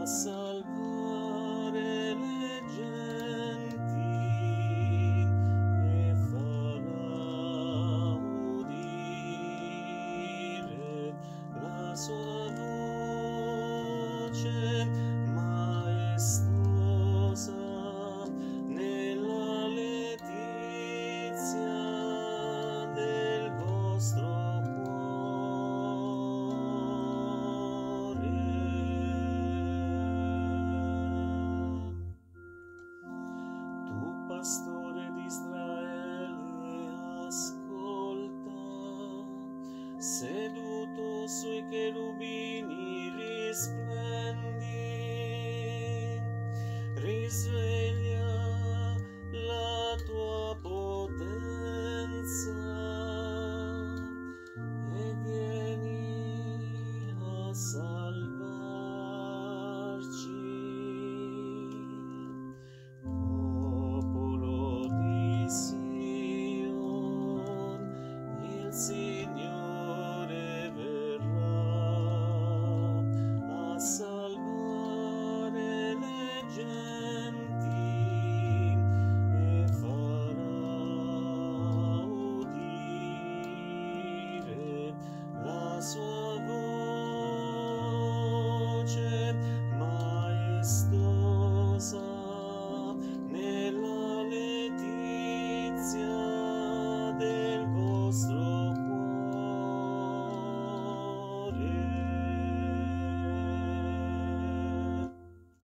awesome. Seduto sui cherubini risplendi, risvegli